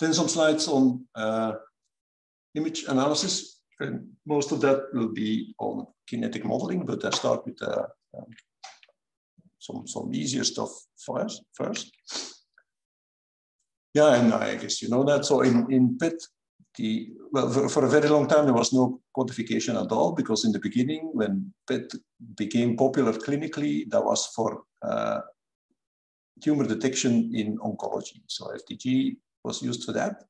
Then some slides on uh, image analysis. And most of that will be on kinetic modeling, but I start with uh, um, some, some easier stuff first. first. Yeah, and I guess you know that. So in, in PET, the, well, for, for, a very long time, there was no quantification at all because in the beginning, when PET became popular clinically, that was for uh, tumor detection in oncology. So FDG was used to that.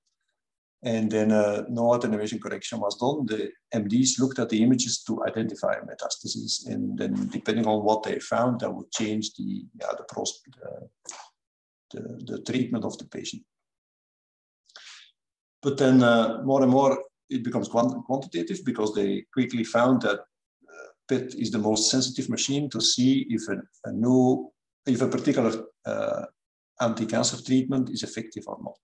And then uh, no attenuation correction was done. The MDs looked at the images to identify metastases. And then depending on what they found, that would change the, yeah, the, the, the treatment of the patient. But then uh, more and more it becomes quant quantitative because they quickly found that uh, PET is the most sensitive machine to see if a, a new, if a particular uh, anti-cancer treatment is effective or not.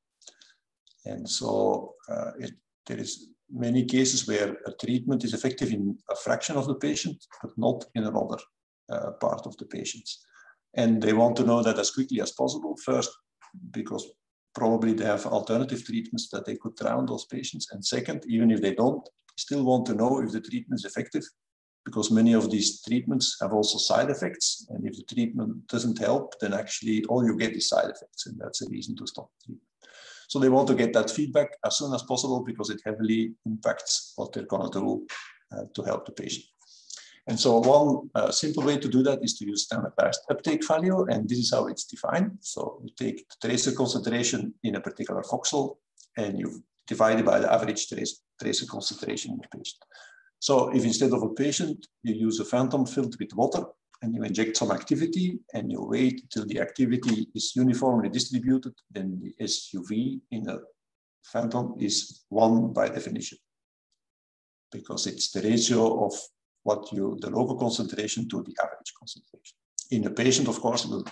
And so uh, it, there is many cases where a treatment is effective in a fraction of the patient, but not in another uh, part of the patients. And they want to know that as quickly as possible, first, because probably they have alternative treatments that they could try on those patients. And second, even if they don't, still want to know if the treatment is effective because many of these treatments have also side effects. And if the treatment doesn't help, then actually all you get is side effects. And that's a reason to stop treatment. So they want to get that feedback as soon as possible because it heavily impacts what they're going to do uh, to help the patient. And so one uh, simple way to do that is to use standardized uptake value, and this is how it's defined. So you take the tracer concentration in a particular voxel, and you divide it by the average trace, tracer concentration in the patient. So if instead of a patient, you use a phantom filled with water, and you inject some activity, and you wait till the activity is uniformly distributed, then the SUV in the phantom is one by definition because it's the ratio of what you, the local concentration to the average concentration. In the patient, of course, it will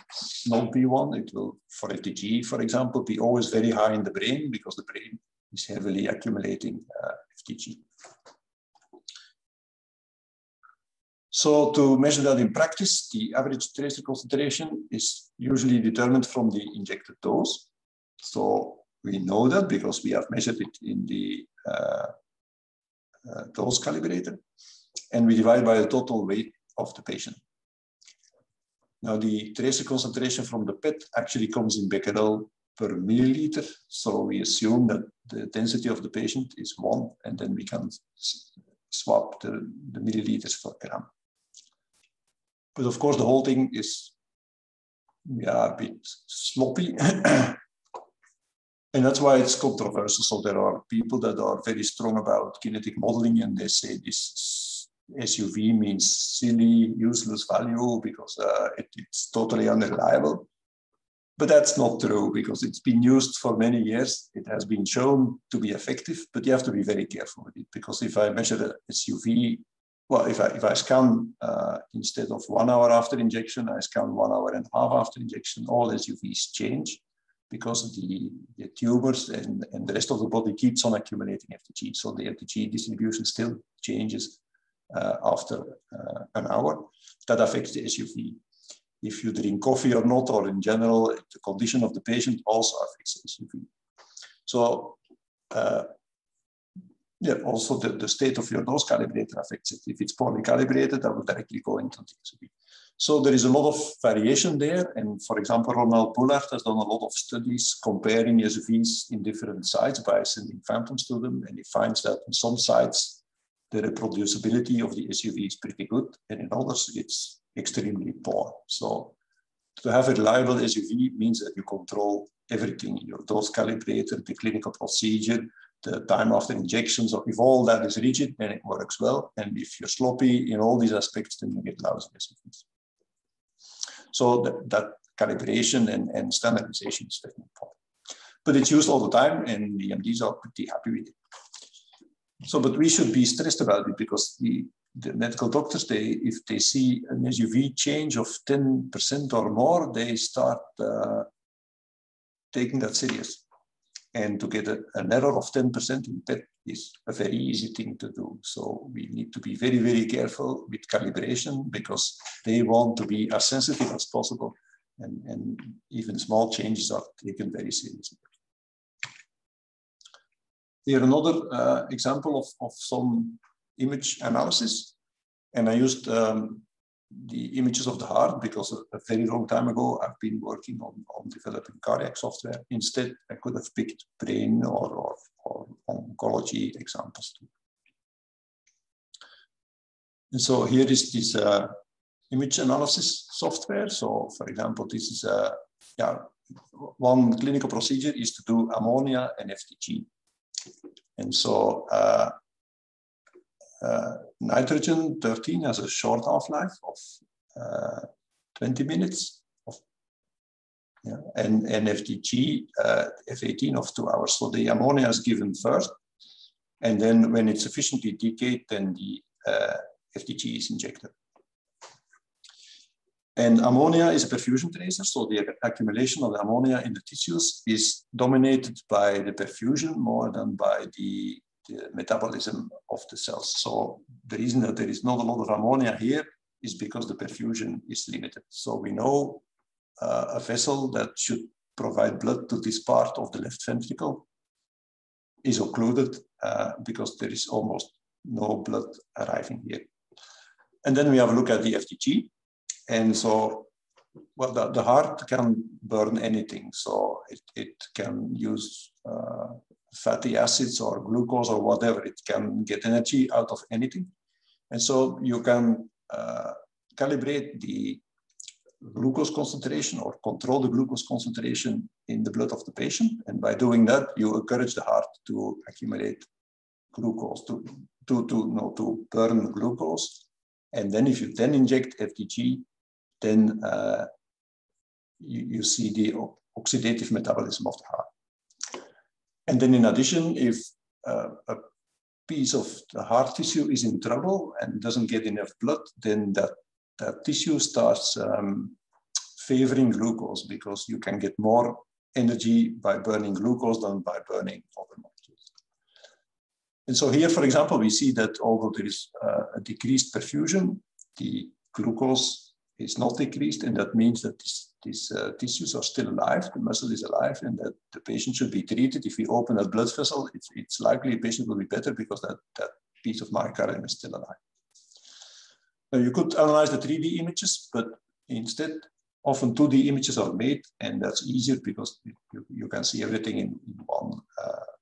not be one. It will, for FDG, for example, be always very high in the brain because the brain is heavily accumulating uh, FDG. So to measure that in practice, the average tracer concentration is usually determined from the injected dose. So we know that because we have measured it in the uh, uh, dose calibrator and we divide by the total weight of the patient. Now the tracer concentration from the PET actually comes in becquerel per milliliter. So we assume that the density of the patient is one, and then we can swap the, the milliliters for gram. But of course, the whole thing is yeah, a bit sloppy. and that's why it's controversial. So there are people that are very strong about kinetic modeling and they say this SUV means silly, useless value because uh, it, it's totally unreliable. But that's not true because it's been used for many years. It has been shown to be effective, but you have to be very careful with it because if I measure a SUV, well, if I, if I scan uh, instead of one hour after injection, I scan one hour and a half after injection, all SUVs change because the, the tumors and, and the rest of the body keeps on accumulating FDG. So the FDG distribution still changes uh, after uh, an hour. That affects the SUV. If you drink coffee or not, or in general, the condition of the patient also affects the SUV. So uh, yeah, also the, the state of your dose calibrator affects it. If it's poorly calibrated, that will directly go into SUV. So there is a lot of variation there. And for example, Ronald Boellaard has done a lot of studies comparing SUVs in different sites by sending phantoms to them. And he finds that in some sites, the reproducibility of the SUV is pretty good, and in others it's extremely poor. So to have a reliable SUV means that you control everything, your dose calibrator, the clinical procedure, the time after injection. So if all that is rigid, then it works well. And if you're sloppy in all these aspects, then you get lousy SUVs. So that, that calibration and, and standardization is very important. But it's used all the time, and the MDs are pretty happy with it. So, but we should be stressed about it because the, the medical doctors, they if they see an SUV change of 10% or more, they start uh, taking that serious. And to get a, an error of 10% in PET is a very easy thing to do. So we need to be very, very careful with calibration because they want to be as sensitive as possible. And, and even small changes are taken very seriously. here another uh, example of, of some image analysis. And I used um, the images of the heart because a, very long time ago I've been working on, on developing cardiac software. Instead, I could have picked brain or, or, or oncology examples too. And so here is this uh, image analysis software. So for example, this is a, yeah, one clinical procedure is to do ammonia and FDG. And so uh, uh, nitrogen 13 has a short half-life of uh, 20 minutes. Of, yeah, and, and FDG, uh, F18 of two hours. So the ammonia is given first. And then when it's sufficiently decayed, then the uh, FDG is injected. And ammonia is a perfusion tracer, so the accumulation of the ammonia in the tissues is dominated by the perfusion more than by the, the, metabolism of the cells. So the reason that there is not a lot of ammonia here is because the perfusion is limited. So we know uh, a vessel that should provide blood to this part of the left ventricle is occluded uh, because there is almost no blood arriving here. And then we have a look at the FDG. And so, well, the, the heart can burn anything. So it, it can use uh, fatty acids or glucose or whatever. It can get energy out of anything. And so you can uh, calibrate the glucose concentration or control the glucose concentration in the blood of the patient. And by doing that, you encourage the heart to accumulate glucose, to, to, to, no, to burn glucose. And then if you then inject FDG, then uh, you, you see the oxidative metabolism of the heart. And then in addition, if uh, a piece of the heart tissue is in trouble and doesn't get enough blood, then that, that tissue starts um, favoring glucose because you can get more energy by burning glucose than by burning other molecules. And so here, for example, we see that although there is uh, a decreased perfusion, the glucose is not decreased, and that means that this, these uh, tissues are still alive, the muscle is alive, and that the patient should be treated. If we open a blood vessel, it's, it's likely the patient will be better because that, that piece of myocardium is still alive. Now you could analyze the 3D images, but instead, often 2D images are made, and that's easier because you, you can see everything in, in one uh,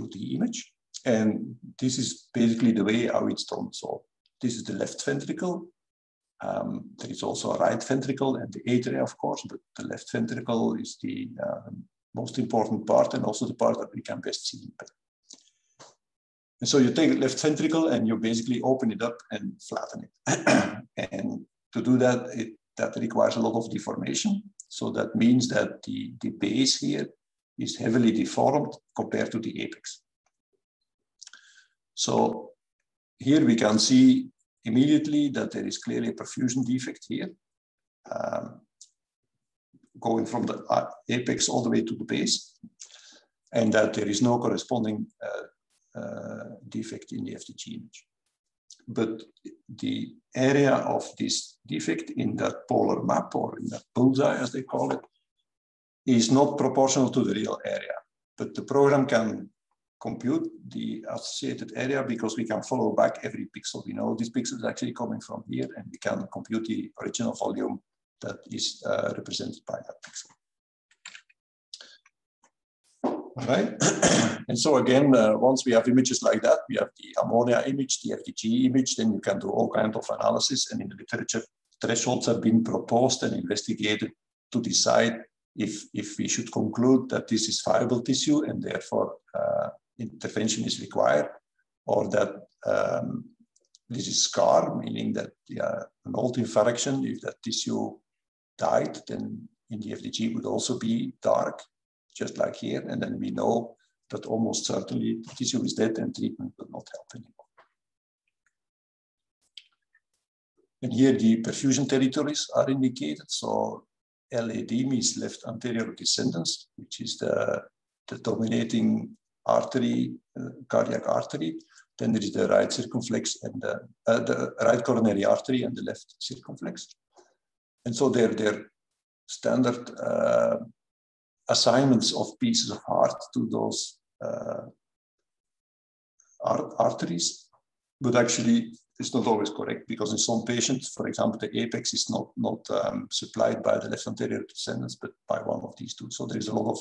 2D image. And this is basically the way how it's done. So this is the left ventricle, um, there is also a right ventricle and the atria, of course, but the left ventricle is the uh, most important part and also the part that we can best see. And so you take the left ventricle and you basically open it up and flatten it. and to do that, it, that requires a lot of deformation. So that means that the, the base here is heavily deformed compared to the apex. So here we can see immediately that there is clearly a perfusion defect here, um, going from the uh, apex all the way to the base, and that there is no corresponding uh, uh, defect in the FDG image. But the area of this defect in that polar map, or in that bullseye as they call it, is not proportional to the real area. But the program can compute the associated area because we can follow back every pixel. We know this pixel is actually coming from here and we can compute the original volume that is uh, represented by that pixel. All right. and so again, uh, once we have images like that, we have the ammonia image, the FDG image, then you can do all kinds of analysis. And in the literature, thresholds have been proposed and investigated to decide if, if we should conclude that this is viable tissue and therefore uh, intervention is required, or that um, this is scar, meaning that yeah, an old infarction, if that tissue died, then in the FDG would also be dark, just like here. And then we know that almost certainly the tissue is dead and treatment will not help anymore. And here the perfusion territories are indicated. So LAD means left anterior descendens, which is the, the dominating artery, uh, cardiac artery. Then there is the right circumflex and the, uh, the right coronary artery and the left circumflex. And so they're, they're standard uh, assignments of pieces of heart to those uh, arteries, but actually it's not always correct because in some patients, for example, the apex is not, not um, supplied by the left anterior descendens, but by one of these two. So there is a lot of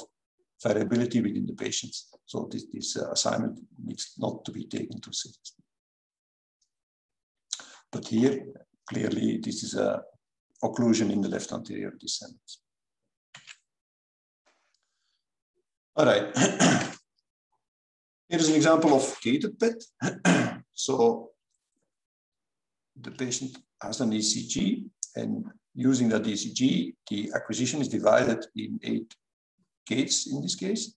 variability within the patients. So this, this uh, assignment needs not to be taken too seriously. But here, clearly, this is a occlusion in the left anterior descendens. All right. Here's an example of gated PET. so the patient has an ECG and using that ECG, the acquisition is divided in eight gates in this case.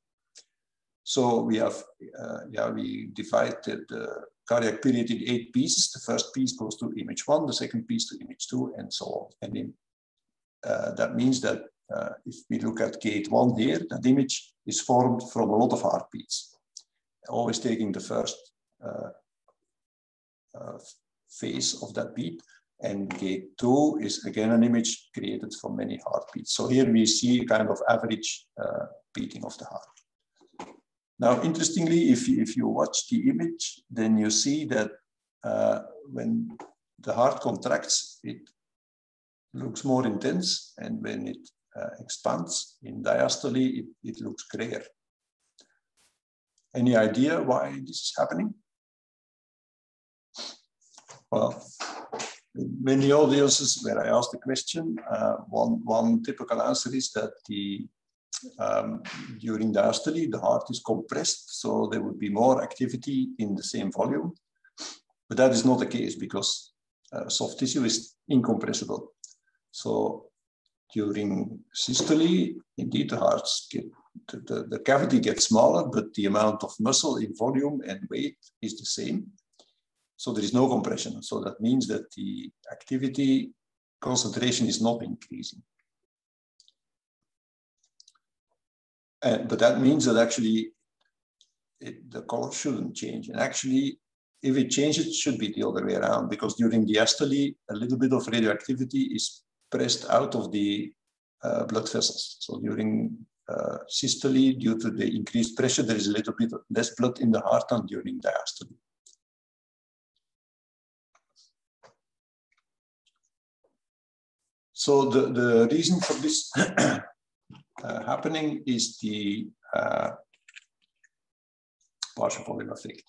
So we have, uh, yeah, we divide the, the, cardiac period in eight pieces. The first piece goes to image one, the second piece to image two, and so on. And in, uh, that means that uh, if we look at gate one here, that image is formed from a lot of heartbeats, always taking the first uh, uh, phase of that beat. And gate two is again an image created for many heartbeats. So here we see a kind of average uh, beating of the heart. Now, interestingly, if you, if you watch the image, then you see that uh, when the heart contracts, it looks more intense. And when it uh, expands in diastole, it, it looks grayer. Any idea why this is happening? Well, many audiences where I asked the question, uh, one, one typical answer is that the um, during diastole, the heart is compressed, so there would be more activity in the same volume. But that is not the case because uh, soft tissue is incompressible. So during systole, indeed the hearts get, the, the, the cavity gets smaller, but the amount of muscle in volume and weight is the same. So there is no compression. So that means that the activity concentration is not increasing. And, but that means that actually it, the color shouldn't change. And actually, if it changes, it should be the other way around because during diastole, a little bit of radioactivity is pressed out of the uh, blood vessels. So during uh, systole, due to the increased pressure, there is a little bit less blood in the heart than during diastole. So the, the reason for this uh, happening is the uh, partial volume effect.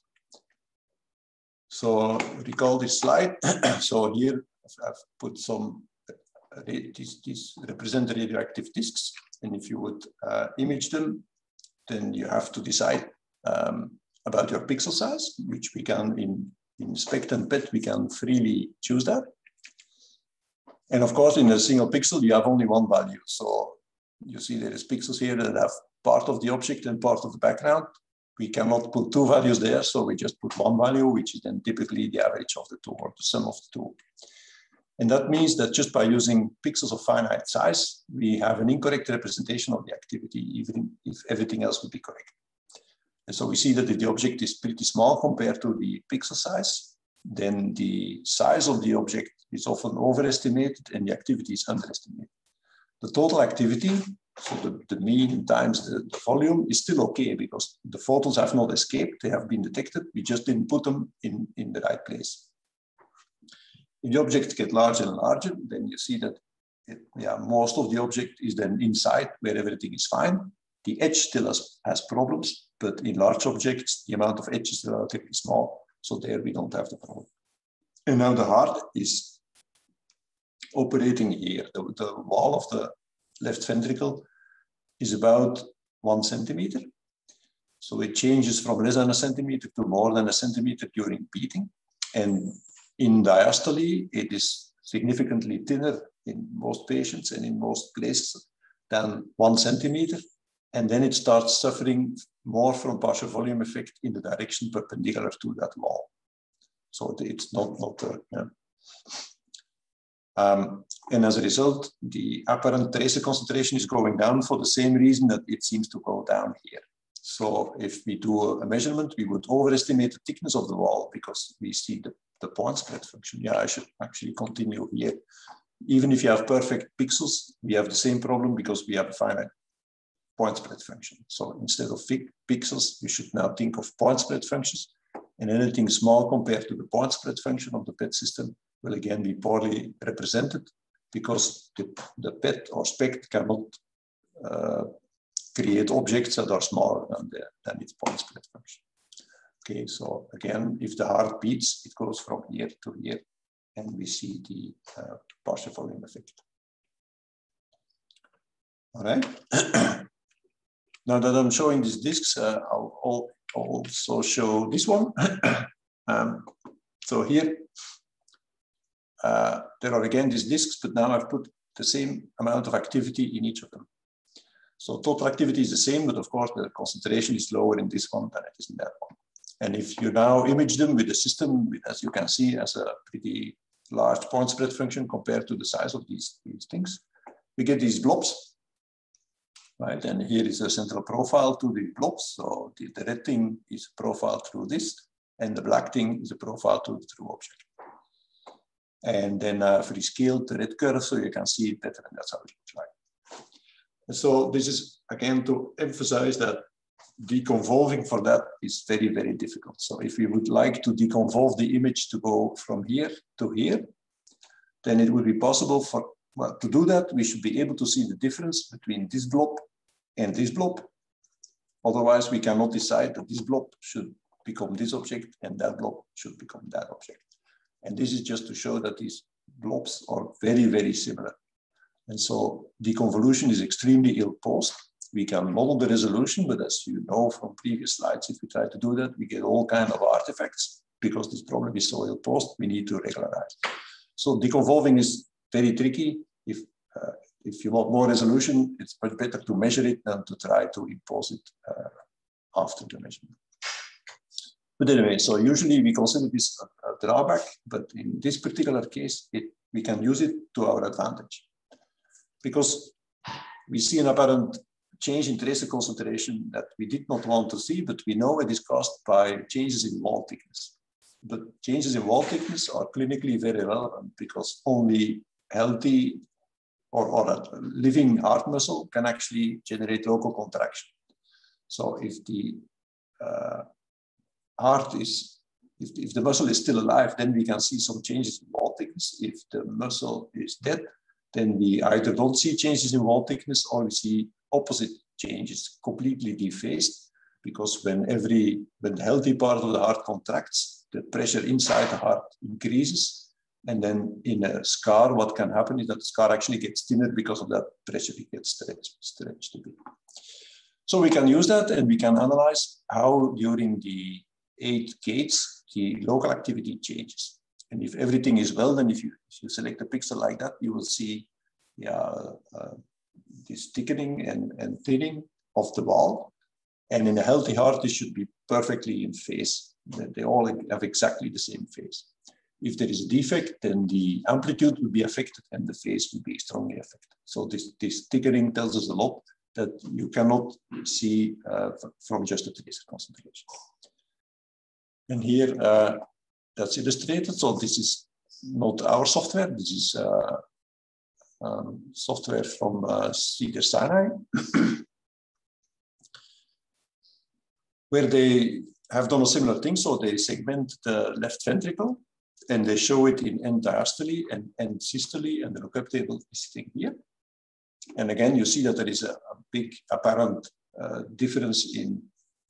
So recall this slide. so here I've put some, uh, these, these represent the radioactive disks. And if you would uh, image them, then you have to decide um, about your pixel size, which we can in, in SPECT and PET, we can freely choose that. And of course, in a single pixel, you have only one value. So you see there is pixels here that have part of the object and part of the background. We cannot put two values there, so we just put one value, which is then typically the average of the two or the sum of the two. And that means that just by using pixels of finite size, we have an incorrect representation of the activity, even if everything else would be correct. And so we see that if the object is pretty small compared to the pixel size, then the size of the object is often overestimated and the activity is underestimated. The total activity, so the, the mean times the, the, volume is still okay because the photons have not escaped, they have been detected, we just didn't put them in, in the right place. If the objects get larger and larger, then you see that it, yeah, most of the object is then inside where everything is fine. The edge still has, has problems, but in large objects, the amount of edge is relatively small. So there we don't have the problem. And now the heart is operating here. The, the wall of the left ventricle is about one centimeter. So it changes from less than a centimeter to more than a centimeter during beating. And in diastole, it is significantly thinner in most patients and in most places than one centimeter. And then it starts suffering more from partial volume effect in the direction perpendicular to that wall. So it's not, not yeah. Um, and as a result, the apparent tracer concentration is going down for the same reason that it seems to go down here. So if we do a measurement, we would overestimate the thickness of the wall because we see the, the point spread function. Yeah, I should actually continue here. Even if you have perfect pixels, we have the same problem because we have a finite point spread function. So instead of pixels, we should now think of point spread functions. And anything small compared to the point spread function of the PET system will again be poorly represented because the, the PET or SPECT cannot uh, create objects that are smaller than, the, than its point spread function. Okay, so again, if the heart beats, it goes from here to here, and we see the uh, partial volume effect. All right. now that I'm showing these discs, uh, I'll also show this one. um, so here, uh, there are again these discs, but now I've put the same amount of activity in each of them. So total activity is the same, but of course the concentration is lower in this one than it is in that one. And if you now image them with the system, as you can see, as a pretty large point spread function compared to the size of these, these things, we get these blobs, right? And here is a central profile to the blobs. So the, the red thing is profile through this, and the black thing is a profile to the true object. And then uh, for the scale, the red curve, so you can see it better, and that's how it looks like. And so this is, again, to emphasize that deconvolving for that is very, very difficult. So if we would like to deconvolve the image to go from here to here, then it would be possible for, well, to do that, we should be able to see the difference between this blob and this blob. Otherwise, we cannot decide that this blob should become this object and that blob should become that object. And this is just to show that these blobs are very, very similar. And so deconvolution is extremely ill posed we can model the resolution, but as you know from previous slides, if we try to do that, we get all kind of artifacts because this problem is so ill posed, we need to regularize. So deconvolving is very tricky. If, uh, if you want more resolution, it's much better to measure it than to try to impose it uh, after the measurement. But anyway, so usually we consider this a, a drawback, but in this particular case, it, we can use it to our advantage. Because we see an apparent change in tracer concentration that we did not want to see, but we know it is caused by changes in wall thickness. But changes in wall thickness are clinically very relevant because only healthy or, or a living heart muscle can actually generate local contraction. So if the uh, heart is, if, if the muscle is still alive, then we can see some changes in wall thickness. If the muscle is dead, then we either don't see changes in wall thickness or we see opposite changes, completely dephased because when every when the healthy part of the heart contracts, the pressure inside the heart increases. And then in a scar, what can happen is that the scar actually gets thinner because of that pressure, it gets stretched, stretched a bit. So we can use that and we can analyze how during the eight gates, the local activity changes. And if everything is well, then if you, if you select a pixel like that, you will see yeah, uh, this thickening and, and thinning of the wall. And in a healthy heart, this should be perfectly in phase. They all have exactly the same phase. If there is a defect, then the amplitude will be affected and the phase will be strongly affected. So this, this thickening tells us a lot that you cannot see uh, from just a tracer concentration. And here, uh, that's illustrated. So this is not our software. This is uh, um, software from uh, Cedars-Sinai, where they have done a similar thing. So they segment the left ventricle and they show it in end diastole and end systole, and the lookup table is sitting here. And again, you see that there is a, a big apparent uh, difference in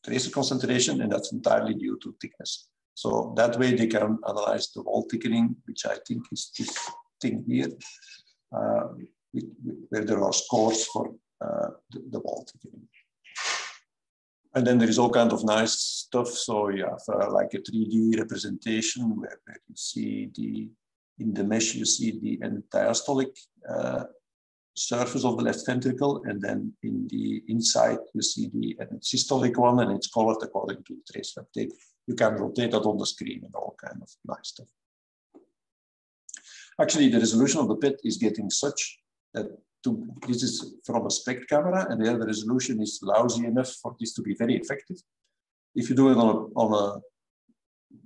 tracer concentration, and that's entirely due to thickness. So that way they can analyze the wall thickening, which I think is this thing here uh, where there are scores for uh, the, the wall thickening. And then there is all kind of nice stuff. So you have uh, like a 3D representation where, where, you see the, in the mesh, you see the diastolic uh, surface of the left ventricle. And then in the inside, you see the systolic one and it's colored according to the trace uptake. You can rotate that on the screen and all kind of nice stuff. Actually, the resolution of the PET is getting such that to, this is from a SPECT camera, and there the resolution is lousy enough for this to be very effective. If you do it on a, on a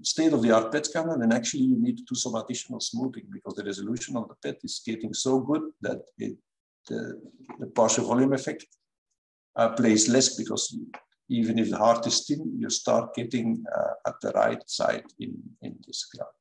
state-of-the-art PET camera, then actually you need to do some additional smoothing because the resolution of the PET is getting so good that it, the, the partial volume effect uh, plays less because even if the heart is thin, you start getting uh, at the right side in, in this graph.